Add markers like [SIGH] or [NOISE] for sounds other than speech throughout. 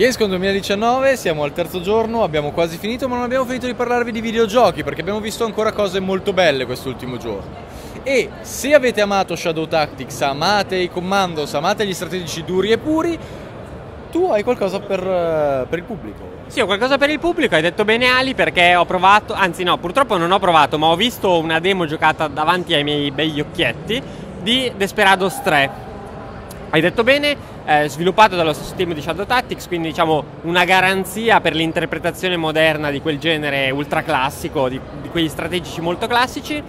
Gamescom 2019, siamo al terzo giorno, abbiamo quasi finito, ma non abbiamo finito di parlarvi di videogiochi perché abbiamo visto ancora cose molto belle quest'ultimo giorno. E se avete amato Shadow Tactics, amate i commandos, amate gli strategici duri e puri, tu hai qualcosa per, eh, per il pubblico. Sì, ho qualcosa per il pubblico, hai detto bene Ali perché ho provato, anzi no, purtroppo non ho provato, ma ho visto una demo giocata davanti ai miei begli occhietti di Desperados 3 hai detto bene, eh, sviluppato dallo stesso team di Shadow Tactics, quindi diciamo una garanzia per l'interpretazione moderna di quel genere ultra classico, di, di quegli strategici molto classici.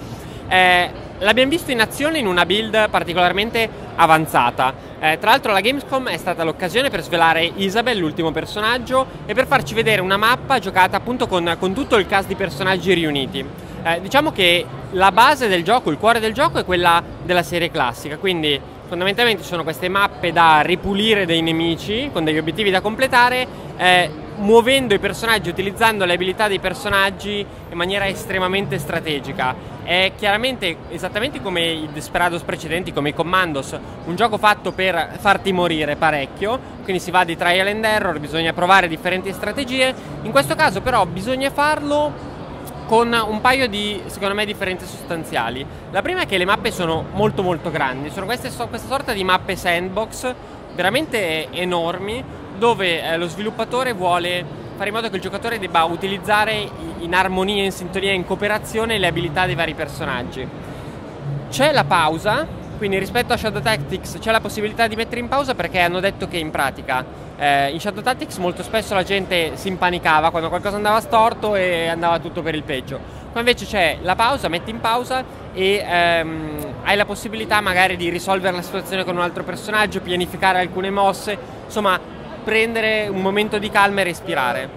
Eh, l'abbiamo visto in azione in una build particolarmente avanzata. Eh, tra l'altro la Gamescom è stata l'occasione per svelare Isabel, l'ultimo personaggio, e per farci vedere una mappa giocata appunto con, con tutto il cast di personaggi riuniti. Eh, diciamo che la base del gioco, il cuore del gioco è quella della serie classica, quindi fondamentalmente sono queste mappe da ripulire dei nemici con degli obiettivi da completare eh, muovendo i personaggi, utilizzando le abilità dei personaggi in maniera estremamente strategica. È chiaramente esattamente come i Desperados precedenti, come i Commandos, un gioco fatto per farti morire parecchio, quindi si va di trial and error, bisogna provare differenti strategie. In questo caso però bisogna farlo con un paio di, secondo me, differenze sostanziali. La prima è che le mappe sono molto molto grandi, sono queste, questa sorta di mappe sandbox veramente enormi dove eh, lo sviluppatore vuole fare in modo che il giocatore debba utilizzare in armonia, in sintonia, in cooperazione le abilità dei vari personaggi. C'è la pausa, quindi rispetto a Shadow Tactics c'è la possibilità di mettere in pausa perché hanno detto che in pratica eh, in Shadow Tactics molto spesso la gente si impanicava quando qualcosa andava storto e andava tutto per il peggio. Qua invece c'è la pausa, metti in pausa e ehm, hai la possibilità magari di risolvere la situazione con un altro personaggio, pianificare alcune mosse, insomma prendere un momento di calma e respirare.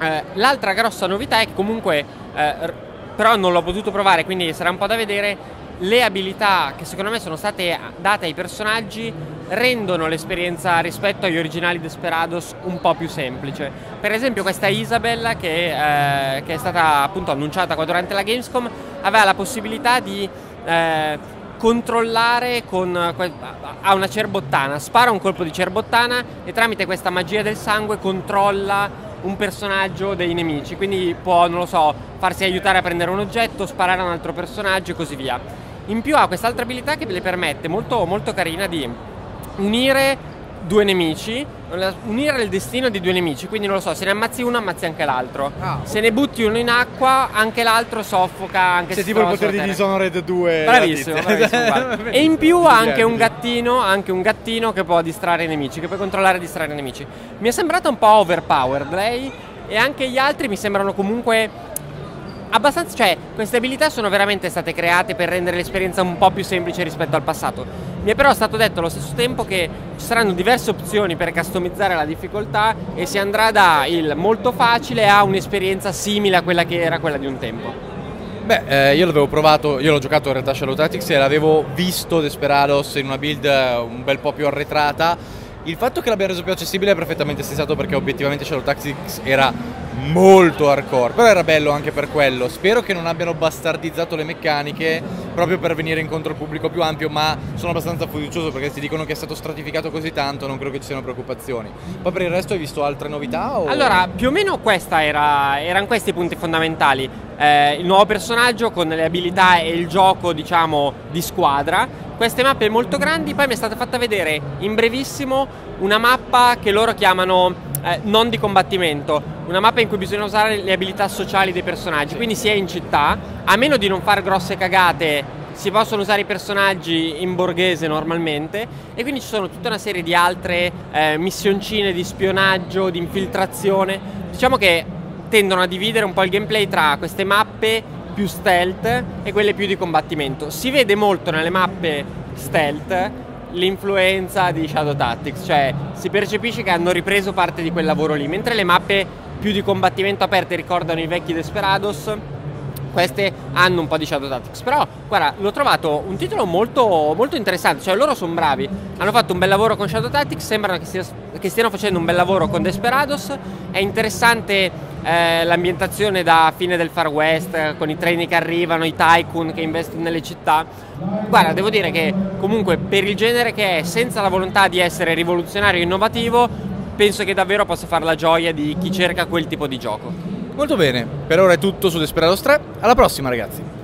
Eh, l'altra grossa novità è che comunque, eh, però non l'ho potuto provare quindi sarà un po' da vedere, le abilità che secondo me sono state date ai personaggi rendono l'esperienza rispetto agli originali Desperados un po' più semplice. Per esempio questa Isabella che, eh, che è stata appunto annunciata qua durante la Gamescom aveva la possibilità di eh, controllare con ha una cerbottana, spara un colpo di cerbottana e tramite questa magia del sangue controlla un personaggio dei nemici, quindi può, non lo so, farsi aiutare a prendere un oggetto, sparare a un altro personaggio e così via. In più ha quest'altra abilità che le permette, molto, molto carina, di unire due nemici, unire il destino di due nemici, quindi non lo so, se ne ammazzi uno ammazzi anche l'altro. Ah, se ne butti uno in acqua, anche l'altro soffoca, anche se tipo il potere di Dishonored 2. Bravissimo, bravissimo [LAUGHS] E in più ha anche un gattino, anche un gattino che può distrarre i nemici, che può controllare e distrarre i nemici. Mi è sembrata un po' overpowered lei e anche gli altri mi sembrano comunque abbastanza, cioè, queste abilità sono veramente state create per rendere l'esperienza un po' più semplice rispetto al passato. Mi è però stato detto allo stesso tempo che ci saranno diverse opzioni per customizzare la difficoltà e si andrà da il molto facile a un'esperienza simile a quella che era quella di un tempo. Beh, eh, io l'avevo provato, io l'ho giocato in realtà Shadow Tactics e l'avevo visto Desperados in una build eh, un bel po' più arretrata. Il fatto che l'abbia reso più accessibile è perfettamente sensato perché obiettivamente Shadow Tactics era molto hardcore, però era bello anche per quello. Spero che non abbiano bastardizzato le meccaniche proprio per venire incontro al pubblico più ampio, ma sono abbastanza fiducioso perché ti dicono che è stato stratificato così tanto, non credo che ci siano preoccupazioni. Poi per il resto hai visto altre novità? O... Allora, più o meno questa era, erano questi i punti fondamentali. Eh, il nuovo personaggio con le abilità e il gioco, diciamo, di squadra. Queste mappe molto grandi, poi mi è stata fatta vedere in brevissimo una mappa che loro chiamano eh, non di combattimento, una mappa in cui bisogna usare le abilità sociali dei personaggi, quindi si è in città, a meno di non fare grosse cagate si possono usare i personaggi in borghese normalmente e quindi ci sono tutta una serie di altre eh, missioncine di spionaggio, di infiltrazione, diciamo che tendono a dividere un po' il gameplay tra queste mappe più stealth e quelle più di combattimento. Si vede molto nelle mappe stealth l'influenza di Shadow Tactics, cioè si percepisce che hanno ripreso parte di quel lavoro lì, mentre le mappe più di combattimento aperte ricordano i vecchi Desperados, queste hanno un po' di Shadow Tactics. Però, guarda, l'ho trovato un titolo molto, molto interessante, cioè loro sono bravi, hanno fatto un bel lavoro con Shadow Tactics, sembra che, che stiano facendo un bel lavoro con Desperados, è interessante eh, l'ambientazione da fine del Far West, con i treni che arrivano, i tycoon che investono nelle città. Guarda, devo dire che comunque per il genere che è, senza la volontà di essere rivoluzionario e innovativo, penso che davvero possa fare la gioia di chi cerca quel tipo di gioco. Molto bene, per ora è tutto su Desperados 3, alla prossima ragazzi!